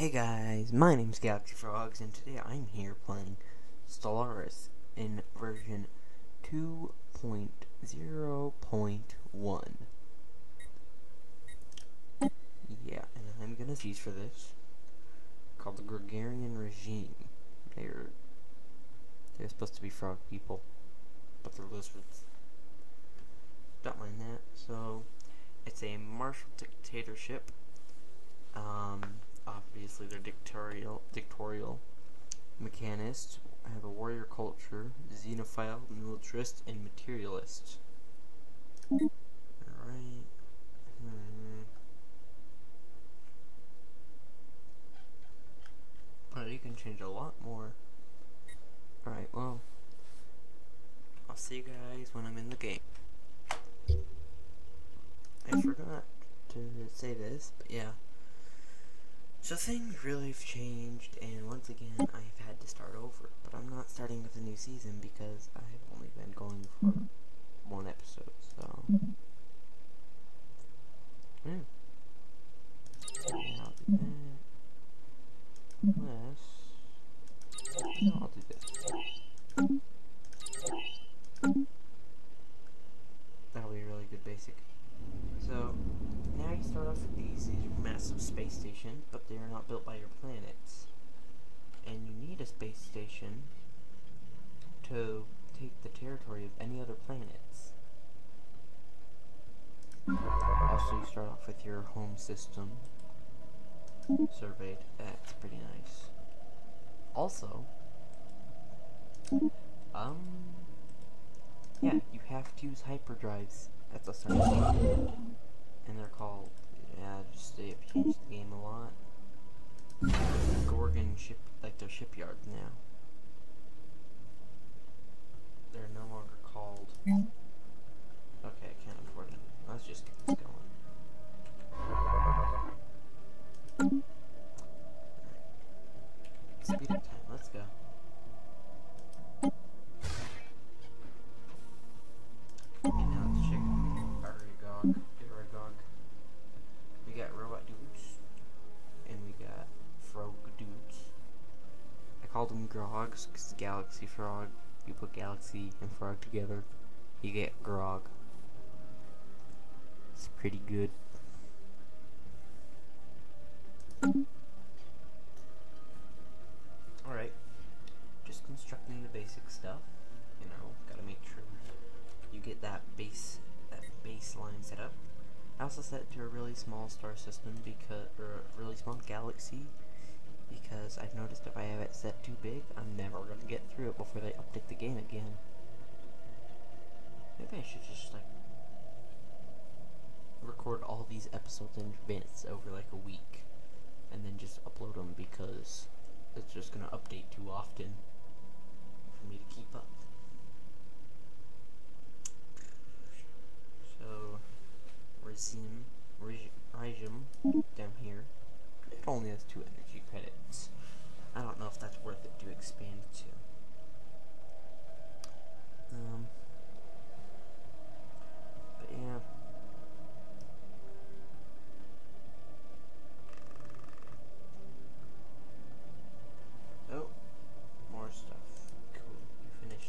Hey guys, my name's Galaxy Frogs, and today I'm here playing Stellaris in version 2.0.1. Yeah, and I'm gonna use for this called the Grogarian Regime. They're they're supposed to be frog people, but they're lizards. Don't mind that. So, it's a martial dictatorship. Um, obviously they're dictatorial, dictatorial mechanists, have a warrior culture, xenophile, militarist, and materialist. Alright. Hmm. Well, you can change a lot more. Alright, well. I'll see you guys when I'm in the game. I forgot to say this, but yeah. So things really have changed, and once again, I've had to start over. But I'm not starting with a new season because I've only been going for one episode, so... Yeah. I'll do that. Unless... No, I'll do this. That'll be a really good basic. So, you start off with these, massive space stations, but they are not built by your planets. And you need a space station to take the territory of any other planets. Also, you start off with your home system surveyed. That's pretty nice. Also, um, yeah, you have to use hyperdrives at the start and they're called, yeah, just they have changed the game a lot. Gorgon ship, like their shipyard now. They're no longer called. Okay, I can't afford it. Let's just get this going. Mm-hmm. Right. Speed galaxy and frog together, you get grog. It's pretty good. Alright. Just constructing the basic stuff. You know, gotta make sure you get that base that baseline set up. I also set it to a really small star system because or a really small galaxy because I've noticed if I have it set too big, I'm never gonna get through it before they update the game again. Maybe I should just like record all these episodes in advance over like a week and then just upload them because it's just gonna update too often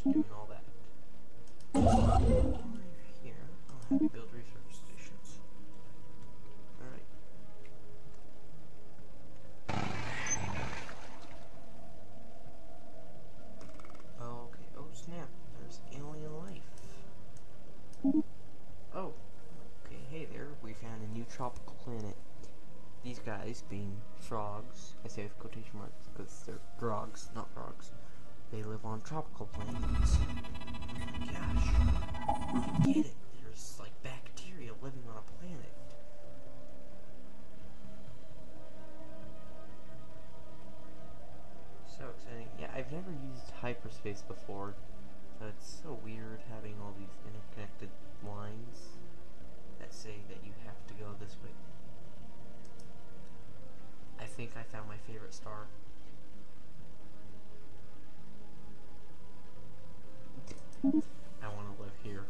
Doing all that. Here, I'll have you build research stations. Alright. Okay, oh snap, there's alien life. Oh, okay, hey there, we found a new tropical planet. These guys, being frogs, I say with quotation marks because they're grogs, not frogs. They live on tropical planets. Gosh, get it. There's like bacteria living on a planet. So exciting. Yeah, I've never used hyperspace before, so it's so weird having all these interconnected lines that say that you have to go this way. I think I found my favorite star. I want to live here.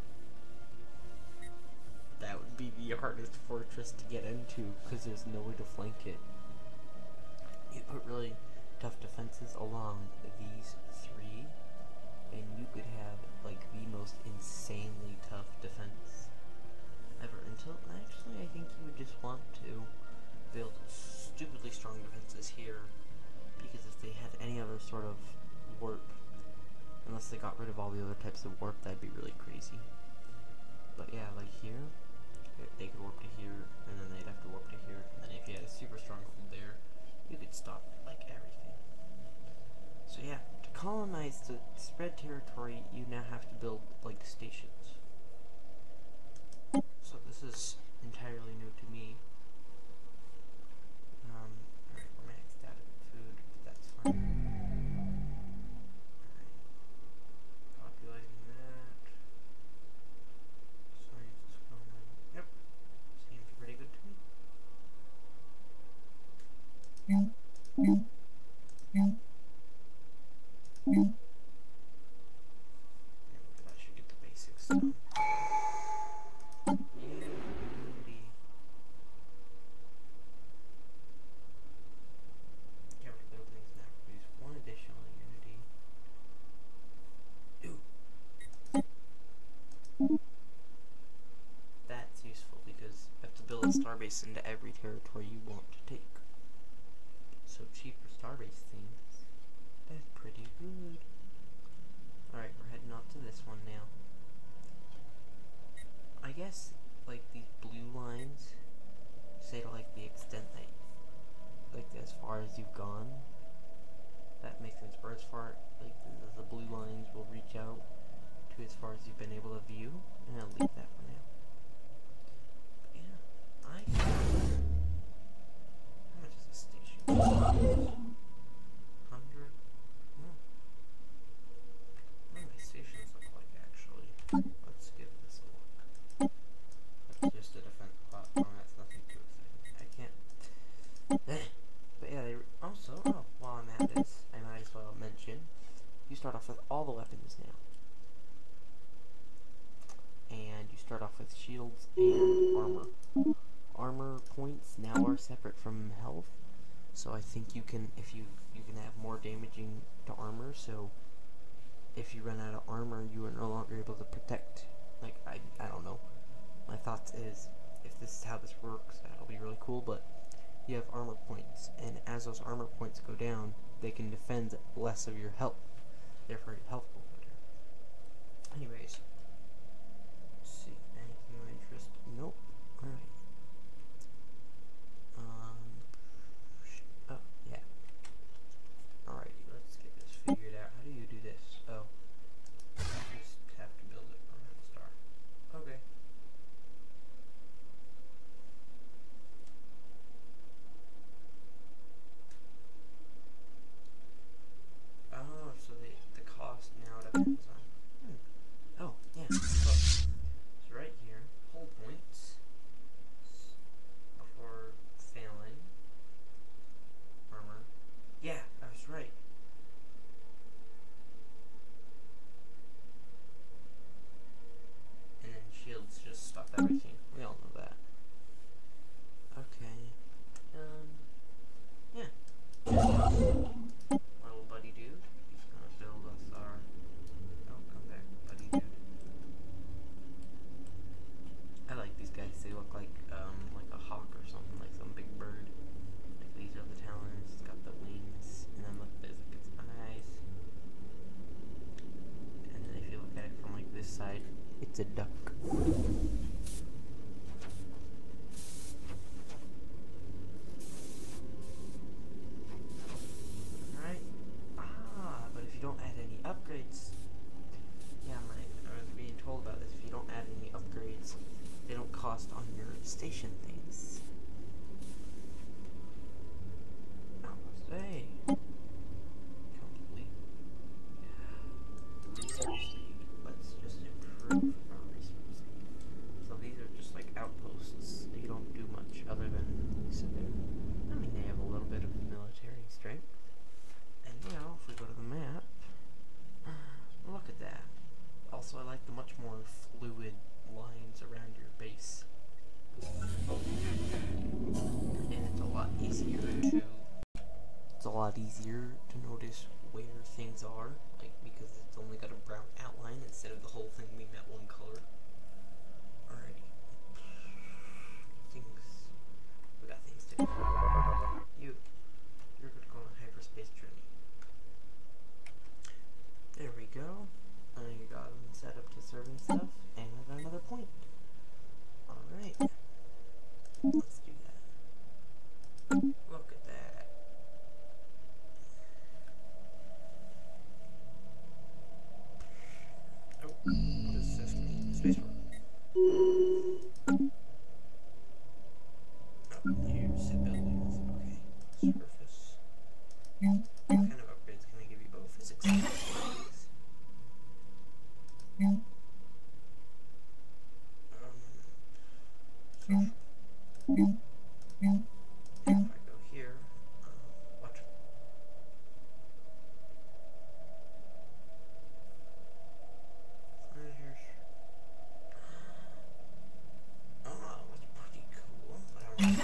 That would be the hardest fortress to get into because there's no way to flank it. you put really tough defenses along these three, and you could have like the most insanely tough defense ever. Until actually, I think you would just want to build stupidly strong defenses here, because if they had any other sort of warp, unless they got rid of all the other types of warp, that'd be really crazy. But yeah, like here, they could warp to here, and then they'd have to warp to here, and then if you had a super stronghold there, you could stop like everything. So yeah, to colonize the spread territory, you now have to build like stations. So this is entirely new to me. Um, alright, we're maxed out of food, but that's fine. Alright. Populating that. Science is going. Yep. Seems pretty good to me. Yeah, but I should get the basics done. Unity. Every building's now produce one additional unity. Ooh. That's useful because you have to into every territory you want to take. So cheaper starbase things. That's pretty good. Alright, we're heading off to this one now. I guess, like, these blue lines say to, like, the extent that, like, as far as you've gone. That makes sense. Or as far, like, the, the blue lines will reach out to as far as you've been able to view. And I'll leave that for now. But yeah, I... How much is this station? 100? Hmm. What do my stations look like, actually? Let's give this a look. That's just a defense platform, that's nothing too exciting. I can't... Eh. But yeah, they... Also, oh, while I'm at this, I might as well mention, you start off with all the weapons now. And you start off with shields and armor. Armor points now are separate from health, so I think you can, if you, you can have more damaging to armor, so if you run out of armor, you are no longer able to protect. Like, I, I don't know. My thoughts is, if this is how this works, that'll be really cool, but you have armor points, and as those armor points go down, they can defend less of your health. Therefore, your health will go down. Anyways, see, anything of interest? Nope. Alright. Um, sh- oh, yeah. Alrighty, let's get this figured out. How do you do this? Oh. You just have to build it from the start. Okay. Oh, so the the cost now depends on. Hmm. Oh, yeah. Look. So right here, hold points s- before failing. Armor. Yeah, I was right. And then shields just stop everything. We all know that. Okay. Um. Yeah. Little buddy dude. He's gonna build us our. Oh, come back, buddy dude. I like these guys. They look like um like a hawk or something, like some big bird. Like these are the talons. It's got the wings, and then look, there's like its eyes. And then if you look at it from like this side, it's a duck. Alright. Ah, but if you don't add any upgrades, yeah, my, I was being told about this. If you don't add any upgrades, they don't cost on your station things. Namaste. Complete. Research seed. Let's just improve our research seed. So these are just like outposts. They don't do much other than sit there. I mean, they have a little bit of military strength. And now, if we go to the map, look at that. Also, I like the much more fluid lines around your base. lot easier to notice where things are, like because it's only got a brown outline instead of the whole thing being that one color. Alrighty. Things. We got things to do. You. You're going to go on a hyperspace journey. There we go. I got them set up to serve and stuff, and I got another point. Alright. Let's do that. Look at that. Oh, what does this mean? Spacebar. Oh, here, set buildings. Okay. Surface. What kind of upgrades can I give you both? Physics and abilities? Um, social. If I go here, um, what? Furnitures. Oh, that's pretty cool. But I don't know.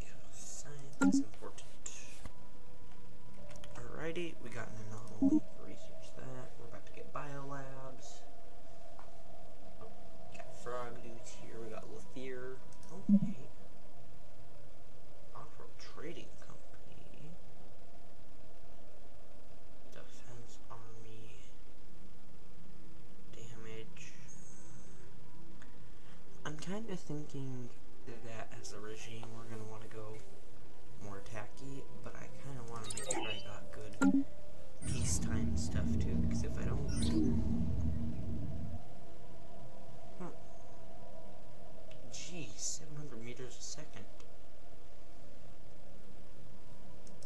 Yeah, science is important. Alrighty, we got an anomaly. Research that. We're about to get biolabs. Oh, got frog dudes here. We got Lathier. Okay. Off-road trading company. Defense army. Damage. I'm kind of thinking that as a regime we're gonna want to go more tacky, but I kind of want to make sure I got good peacetime stuff too, because if I don't, hmm. huh. Geez, 700 meters a second.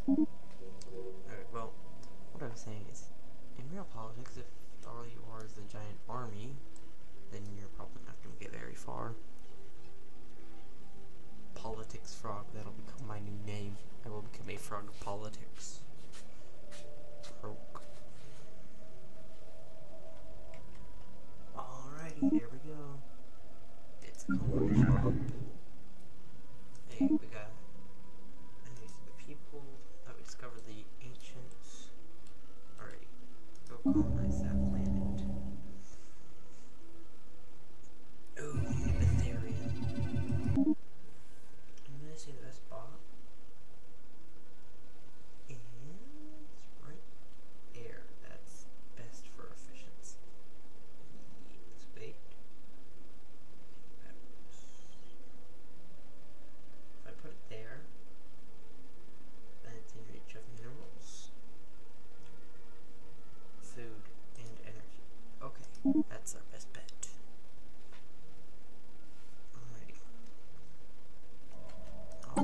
Alright, well, what I was saying is, in real politics, if all you are is a giant army, then you're probably not going to get very far. Politics Frog, that'll become my new name. I will become a frog of politics.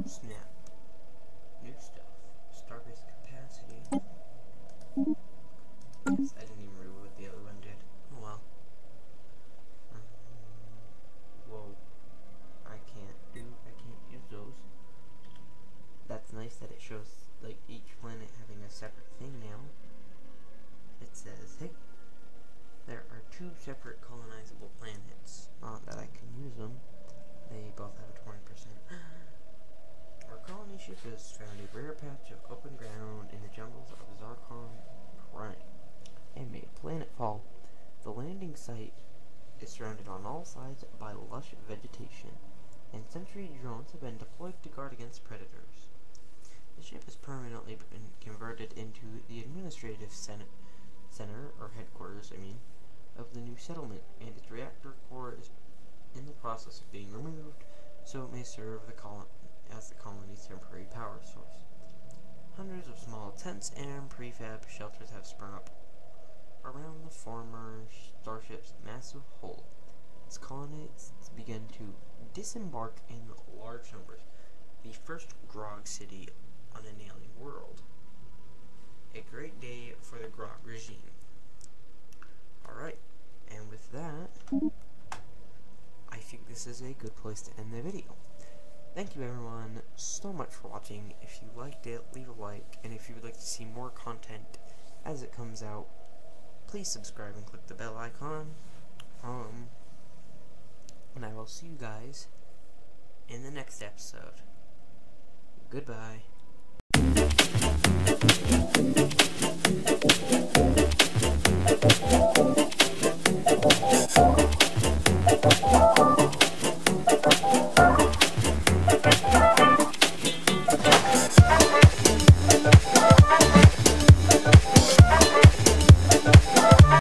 Oh snap. New stuff. Starbase capacity. Yes, I didn't even read what the other one did. Oh well. Um, whoa. I can't do, I can't use those. That's nice that it shows, like, each planet having a separate thing now. It says, hey, there are two separate colonizable planets. Not that I can use them. They both have a 20%. Our colony ship has found a rare patch of open ground in the jungles of Zarkon Prime and made planetfall. The landing site is surrounded on all sides by lush vegetation, and sentry drones have been deployed to guard against predators. The ship has permanently been converted into the administrative center, or headquarters, I mean, of the new settlement, and its reactor core is in the process of being removed, so it may serve the as the colony's temporary power source. Hundreds of small tents and prefab shelters have sprung up around the former starship's massive hull. Its colonists begin to disembark in large numbers. The first Grog city on an alien world. A great day for the Grog regime. Alright, and with that, I think this is a good place to end the video. Thank you everyone so much for watching. If you liked it, leave a like, and if you would like to see more content as it comes out, please subscribe and click the bell icon. Um, and I will see you guys in the next episode. Goodbye.